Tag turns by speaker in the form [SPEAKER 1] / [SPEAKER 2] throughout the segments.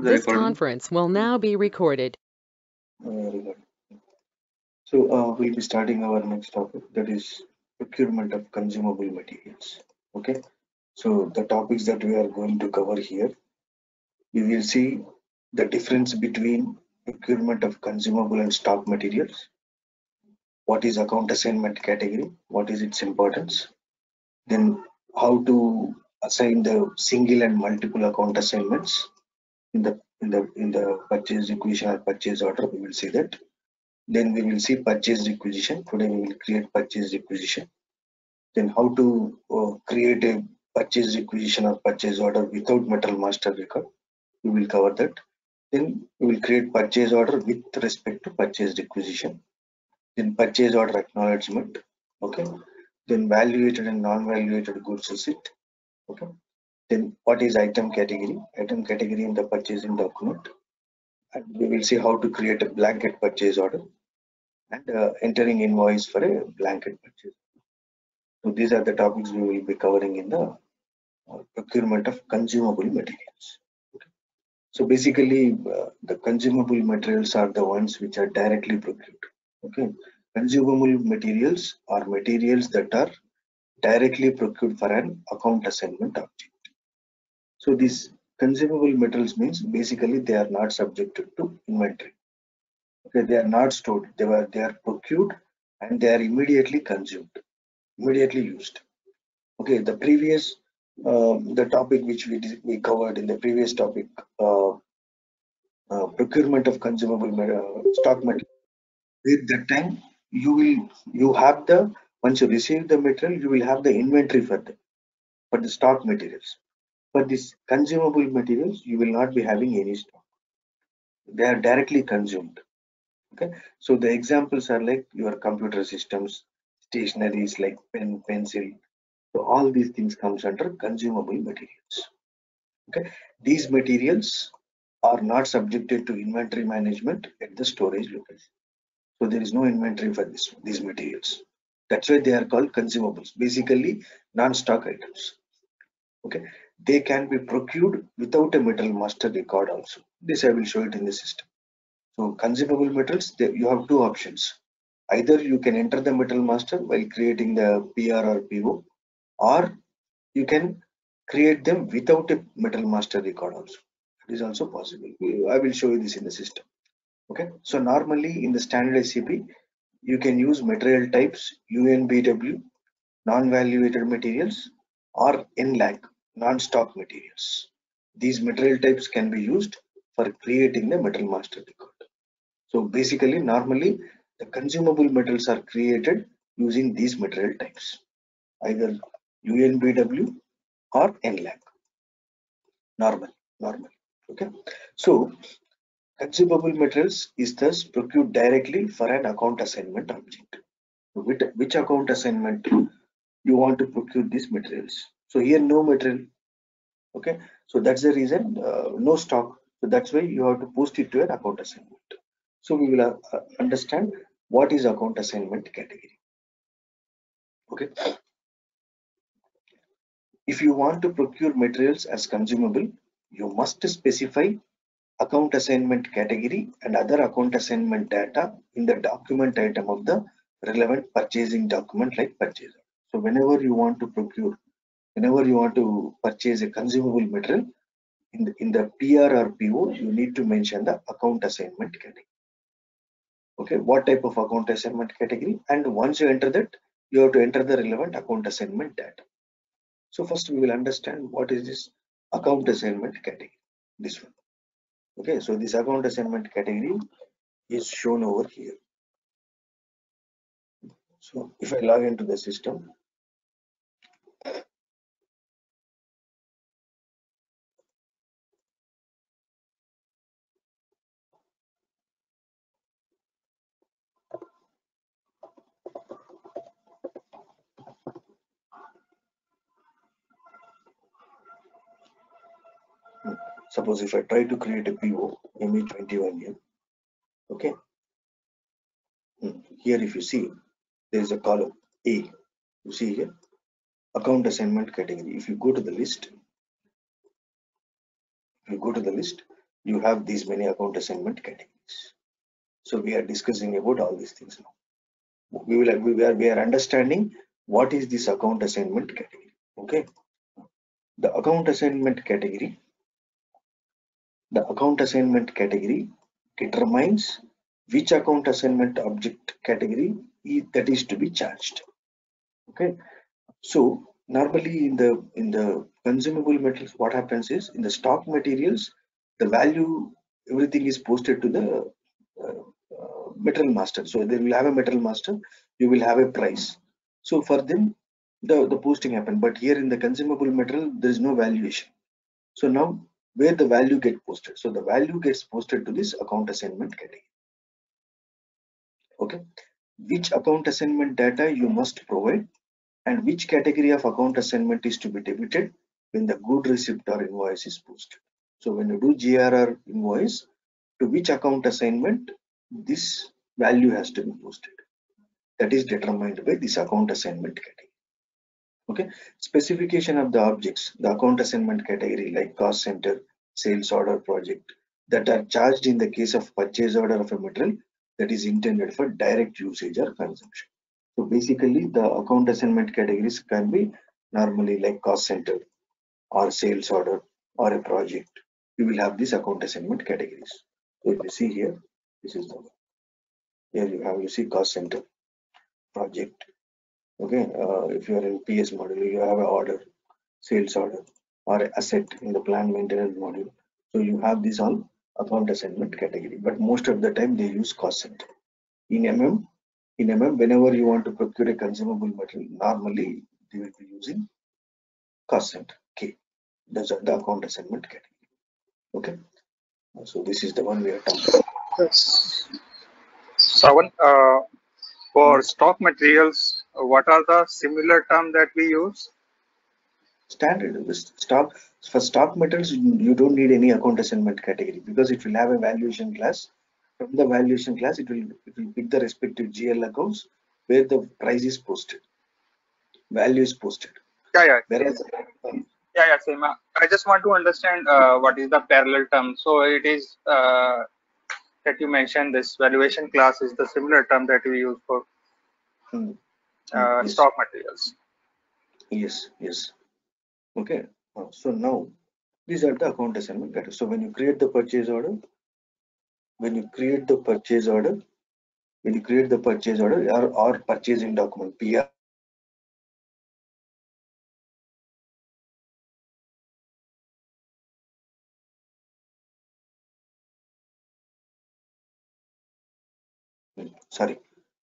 [SPEAKER 1] This conference will now be recorded.
[SPEAKER 2] So uh, we'll be starting our next topic that is procurement of consumable materials. Okay. So the topics that we are going to cover here, we will see the difference between procurement of consumable and stock materials. What is account assignment category? What is its importance? Then how to assign the single and multiple account assignments in the in the in the purchase requisition or purchase order. We will see that. Then we will see purchase requisition. Today we will create purchase requisition. Then how to uh, create a purchase requisition or purchase order without material master record. We will cover that. Then we will create purchase order with respect to purchase requisition. Then purchase order acknowledgement. Okay. Then valuated and non-valuated goods receipt. Okay. Then what is item category? Item category in the purchasing document. And we will see how to create a blanket purchase order and uh, entering invoice for a blanket purchase. So these are the topics we will be covering in the uh, procurement of consumable materials. So basically, uh, the consumable materials are the ones which are directly procured. Okay, consumable materials are materials that are directly procured for an account assignment object. So these consumable materials means basically they are not subjected to inventory. Okay, they are not stored. They were they are procured and they are immediately consumed, immediately used. Okay, the previous um, the topic which we we covered in the previous topic, uh, uh, procurement of consumable ma- uh, stock material. At that time, you will you have the once you receive the material, you will have the inventory for the for the stock materials. For these consumable materials, you will not be having any stock. They are directly consumed. Okay, so the examples are like your computer systems, stationaries like pen, pencil. So all these things comes under consumable materials. Okay, these materials are not subjected to inventory management at the storage location. So there is no inventory for this these materials. That's why they are called consumables. Basically, non-stock items. Okay, they can be procured without a material master record also. This I will show it in the system. So consumable materials, they, you have two options. Either you can enter the material master while creating the PR or PO, or you can create them without a material master record also. It is also possible. I will show you this in the system. Okay. So normally in the standard SAP, you can use material types UNBW, non-valuated materials, or NLAG, non-stock materials. These material types can be used for creating the material master record. So basically, normally the consumable materials are created using these material types, either UNBW or NLAG. Normal, normal. Okay. So consumable materials is thus procured directly for an account assignment object. Which, which account assignment you want to procure these materials? So here no material. Okay. So that's the reason uh, no stock. So that's why you have to post it to an account assignment. So we will uh, understand what is account assignment category. Okay. If you want to procure materials as consumable, you must specify account assignment category and other account assignment data in the document item of the relevant purchasing document like purchase. So whenever you want to procure, whenever you want to purchase a consumable material, in the, in the PR or PO, you need to mention the account assignment category. Okay, what type of account assignment category? And once you enter that, you have to enter the relevant account assignment data. So first we will understand what is this account assignment category. This one. Okay, so this account assignment category is shown over here. So if I log into the system, suppose if I try to create a PO, ME21M, okay. Hmm, Here if you see, there is a column A. You see here, account assignment category. If you go to the list, if you go to the list, you have these many account assignment categories. So we are discussing about all these things now. We will we are we are understanding what is this account assignment category. Okay. The account assignment category, the account assignment category determines which account assignment object category is, that is to be charged. Okay. So normally in the in the consumable materials, what happens is in the stock materials, the value everything is posted to the uh, uh, material master. So they will have a material master, you will have a price. So for them, the, the posting happen. But here in the consumable material, there is no valuation. So now where the value get posted. So the value gets posted to this account assignment category. Okay. Which account assignment data you must provide and which category of account assignment is to be debited when the good receipt or invoice is posted. So when you do GRR invoice, to which account assignment this value has to be posted. That is determined by this account assignment category. Okay, specification of the objects, the account assignment category like cost center, sales order project that are charged in the case of purchase order of a material that is intended for direct usage or consumption. So basically the account assignment categories can be normally like cost center or sales order or a project. You will have these account assignment categories. So if you see here, this is the one. Here you have you see cost center project. Okay, uh, if you are in PS module, you have an order, sales order, or asset in the plant maintenance module. So you have this all account assignment category. But most of the time they use cost center. In MM, in MM, whenever you want to procure a consumable material, normally they will be using cost center K. That's the account assignment category. Okay. So this is the one we are talking about.
[SPEAKER 3] Yes. Savan, uh, for stock materials, what are the similar term that we use?
[SPEAKER 2] Standard this stock for stock materials, you don't need any account assignment category because it will have a valuation class. From the valuation class, it will it will pick the respective GL accounts where the price is posted, value is posted.
[SPEAKER 3] Yeah, yeah,
[SPEAKER 2] Whereas
[SPEAKER 3] yeah, yeah. Same. Uh, I just want to understand uh, what is the parallel term. So it is uh, that you mentioned this valuation class is the similar term that we use for
[SPEAKER 2] hmm,
[SPEAKER 3] uh,
[SPEAKER 2] yes.
[SPEAKER 3] stock materials.
[SPEAKER 2] Yes, yes. Okay. Uh, so now these are the account assignment. So when you create the purchase order, when you create the purchase order, when you create the purchase order or, or purchasing document PR, sorry,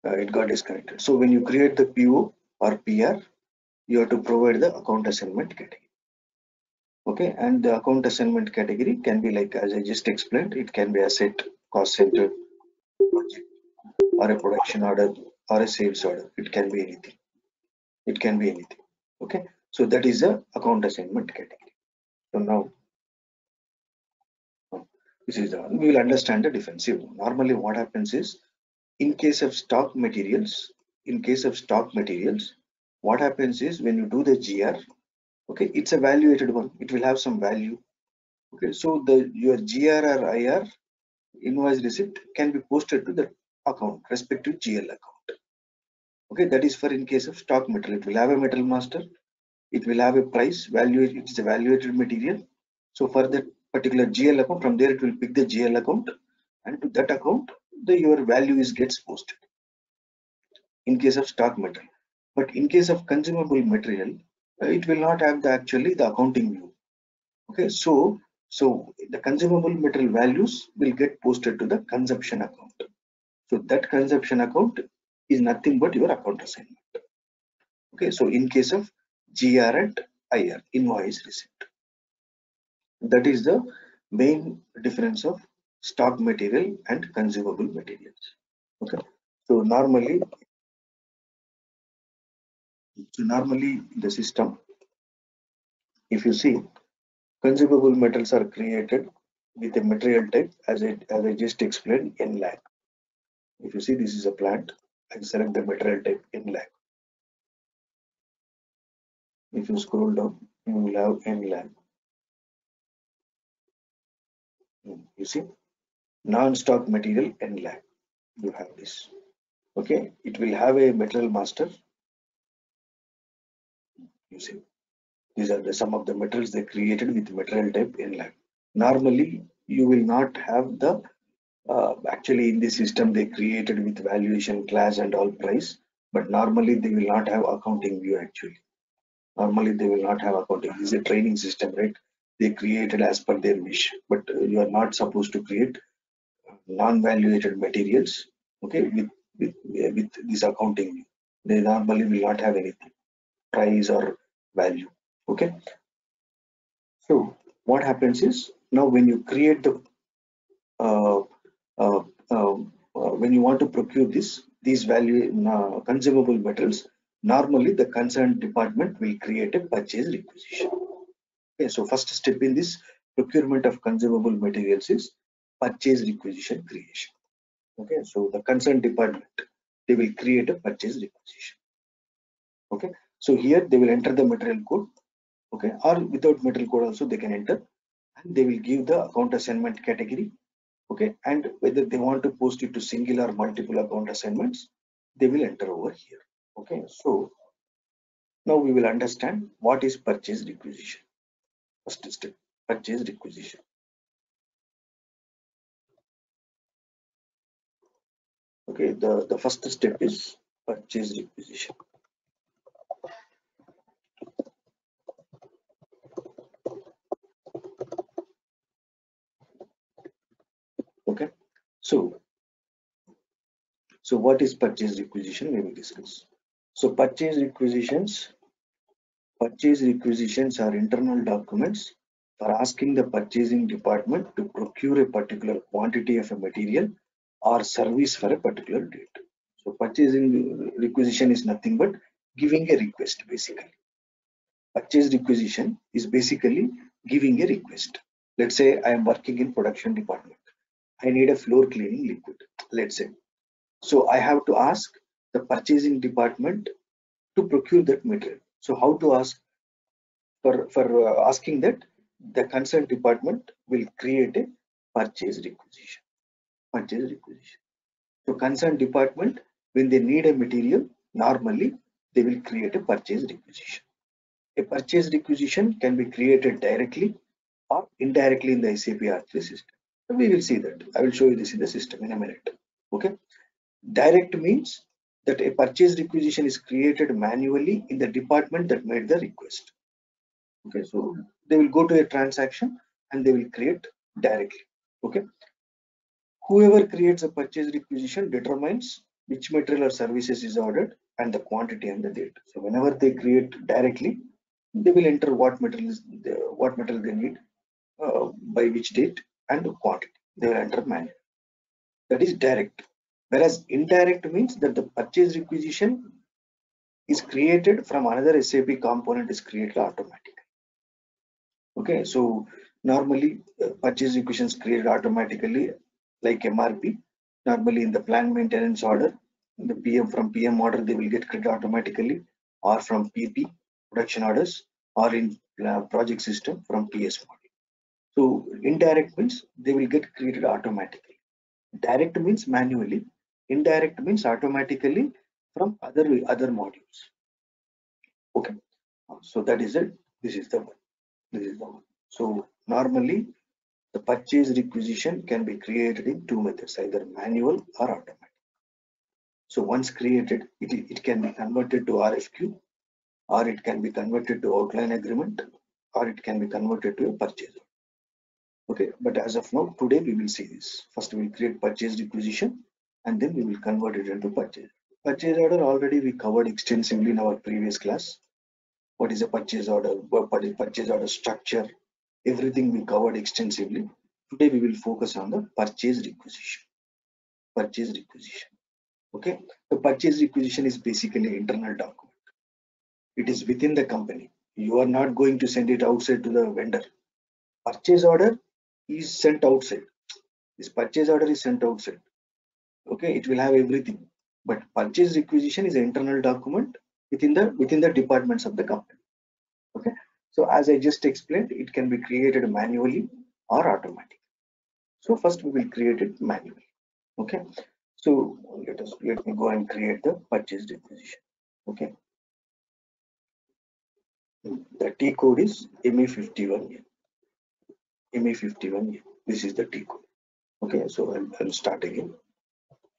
[SPEAKER 2] uh, it got disconnected. So when you create the PO or PR, you have to provide the account assignment category. Okay, and the account assignment category can be like as I just explained, it can be asset, cost center, project, or a production order or a sales order. It can be anything. It can be anything. Okay, so that is a account assignment category. So now this is the we will understand the defensive. Normally what happens is in case of stock materials, in case of stock materials, what happens is when you do the GR, okay, it's a valuated one. It will have some value. Okay, so the your GR or IR invoice receipt can be posted to the account, respective GL account. Okay, that is for in case of stock material. It will have a material master. It will have a price value. It is a valuated material. So for that particular GL account, from there it will pick the GL account, and to that account, the your value is gets posted. In case of stock material, but in case of consumable material, it will not have the actually the accounting view. Okay, so so the consumable material values will get posted to the consumption account. So that consumption account is nothing but your account assignment. Okay, so in case of GR and IR, invoice receipt. That is the main difference of stock material and consumable materials. Okay, so normally, so normally the system, if you see, consumable materials are created with a material type as I, as I just explained NLAG. If you see this is a plant, I select the material type NLAG. If you scroll down, you will have NLAG. Hmm, You see, non-stock material NLAG. You have this. Okay, it will have a material master. You see, these are the some of the materials they created with material type NLAG. Normally, you will not have the uh, actually in the system they created with valuation class and all price, but normally they will not have accounting view actually. Normally they will not have accounting. This is a training system, right? They created as per their wish, but uh, you are not supposed to create non-valuated materials, okay, with with with this accounting. They normally will not have anything, price or value, okay. So what happens is now when you create the uh, uh, um, uh, when you want to procure this these value uh, consumable materials normally the concerned department will create a purchase requisition okay so first step in this procurement of consumable materials is purchase requisition creation. Okay so the concerned department they will create a purchase requisition. Okay so here they will enter the material code. Okay or without material code also they can enter and they will give the account assignment category. Okay and whether they want to post it to single or multiple account assignments they will enter over here. Okay so now we will understand what is purchase requisition. First step purchase requisition okay the the first step is purchase requisition. Okay so so what is purchase requisition? We will discuss. So purchase requisitions purchase requisitions are internal documents for asking the purchasing department to procure a particular quantity of a material or service for a particular date so purchasing requisition is nothing but giving a request basically purchase requisition is basically giving a request let's say i am working in production department I need a floor cleaning liquid, let's say. So I have to ask the purchasing department to procure that material. So how to ask for, for uh, asking that the concerned department will create a purchase requisition. Purchase requisition. So concerned department, when they need a material, normally they will create a purchase requisition. A purchase requisition can be created directly or indirectly in the SAP R3 system. We will see that. I will show you this in the system in a minute. Okay? Direct means that a purchase requisition is created manually in the department that made the request. Okay? So they will go to a transaction and they will create directly. Okay whoever creates a purchase requisition determines which material or services is ordered and the quantity and the date so whenever they create directly they will enter what material is the, what material they need uh, by which date and quantity. They will enter manual. That is direct. Whereas indirect means that the purchase requisition is created from another SAP component is created automatically. Okay, so normally uh, purchase requisitions created automatically like MRP. Normally in the plant maintenance order, the PM from PM order they will get created automatically, or from PP production orders, or in uh, project system from PS model. So indirect means they will get created automatically. Direct means manually. Indirect means automatically from other other modules. Okay. So that is it. This is the one. This is the one. So normally the purchase requisition can be created in two methods, either manual or automatic. So once created, it, it can be converted to RFQ or it can be converted to outline agreement or it can be converted to a purchase okay but as of now today we will see this. First we will create purchase requisition and then we will convert it into purchase. Purchase order already we covered extensively in our previous class. What is a purchase order? What is purchase order structure everything we covered extensively. Today we will focus on the purchase requisition. Purchase requisition. Okay? The purchase requisition is basically internal document. It is within the company. You are not going to send it outside to the vendor. Purchase order is sent outside. This purchase order is sent outside. Okay? It will have everything. But purchase requisition is an internal document within the within the departments of the company so as i just explained it can be created manually or automatically So first we will create it manually. Okay. So let us let me go and create the purchase requisition. Okay. The T code is ME51N. ME51N. This is the T code. Okay, so I'll, I'll start again.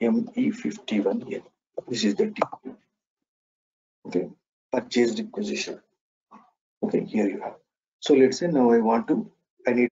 [SPEAKER 2] ME51N. This is the T code. Okay, purchase requisition. Okay, here you have. So let's say now I want to, I need